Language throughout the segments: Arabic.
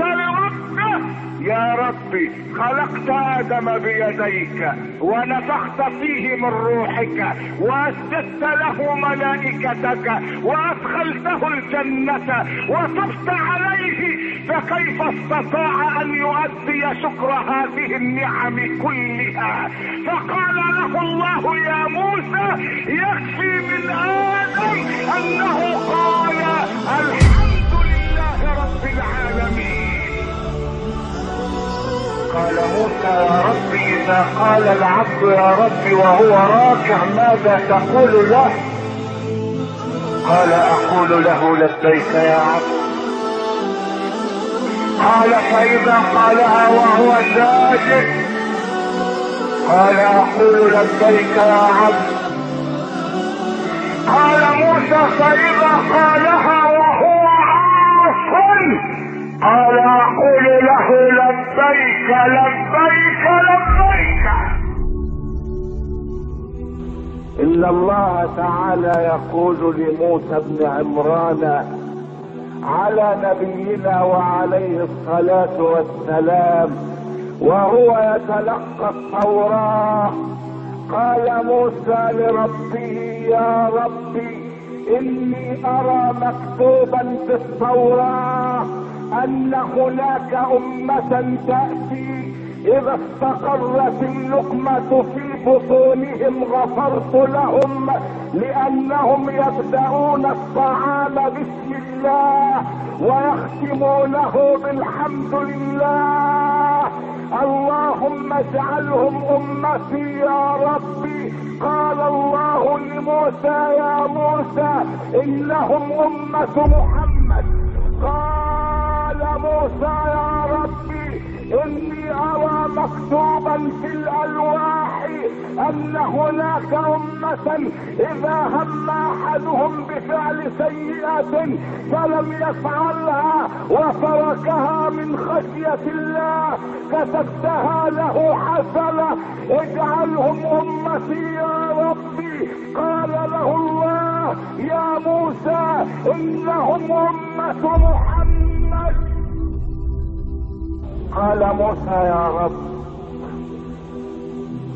لربه يا ربي خلقت آدم بيديك ونفخت فيه من روحك واسجدت له ملائكتك وأدخلته الجنة وتبت عليه فكيف استطاع أن يؤدي شكر هذه النعم كلها؟ فقال له الله يا موسى يكفي من آدم أنه قال موسى يا رب إذا قال العبد يا رب وهو راكع ماذا تقول له؟ قال أقول له لبيك يا عبد. قال فإذا قالها وهو ساجد قال أقول لبيك يا عبد. قال موسى فإذا قالها وهو عاص قال أقول له لبيك. لبيك لبيك. إن الله تعالى يقول لموسى بن عمران على نبينا وعليه الصلاة والسلام وهو يتلقى التوراة. قال موسى لربه يا ربي إني أرى مكتوبا في التوراة. أن هناك أمة تأتي إذا استقرت اللقمة في بطونهم غفرت لهم لأنهم يبدأون الطعام بسم الله ويختمونه بالحمد لله. اللهم اجعلهم أمتي يا ربي. قال الله لموسى يا موسى إنهم أمة محمد. قال موسى يا ربي إني أرى مكتوبا في الألواح أن هناك أمة إذا هم أحدهم بفعل سيئة فلم يفعلها وتركها من خشية الله كتبتها له حسنة اجعلهم أمتي يا ربي. قال له الله يا موسى إنهم أمة محمد قال موسى يا رب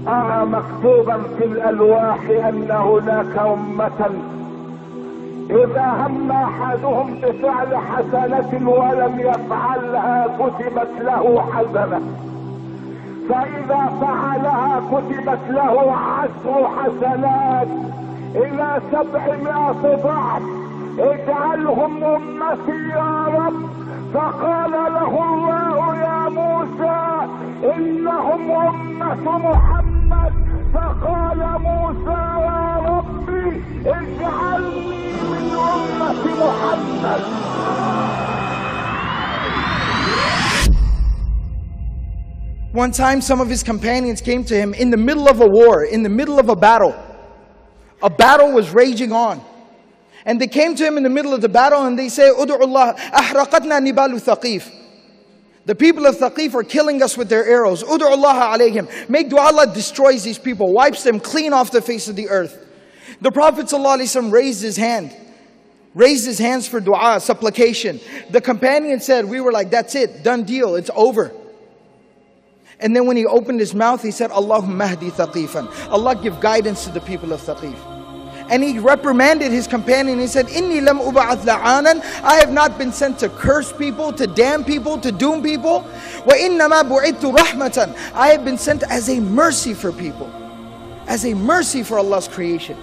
ارى مكتوبا في الألواح أن هناك أمة إذا هم أحدهم بفعل حسنة ولم يفعلها كتبت له حسنة فإذا فعلها كتبت له عشر حسنات إلى سبعمائة ضعف. اجعلهم أمتي يا رب. فقال له الله موسى انهم امة محمد فقال موسى يا ربي اجعلني من امة محمد One time, some of his companions came to him in the middle of a war, in the middle of a battle. A battle was raging on. And they came to him in the middle of the battle and they say, Udu'u Allah, ahraqatna nibalu thaqif. The people of Thaqif are killing us with their arrows. Udu'u Allah alayhim. Make dua Allah destroys these people, wipes them clean off the face of the earth. The Prophet ﷺ raised his hand, raised his hands for dua, supplication. The companion said, We were like, That's it, done deal, it's over. And then when he opened his mouth, he said, Allahumma mahdi thaqifan. Allah give guidance to the people of Thaqif. And he reprimanded his companion. He said, Inni lam la'anan. I have not been sent to curse people, to damn people, to doom people. Wa innama bu'idtu rahmatan. I have been sent as a mercy for people. As a mercy for Allah's creation.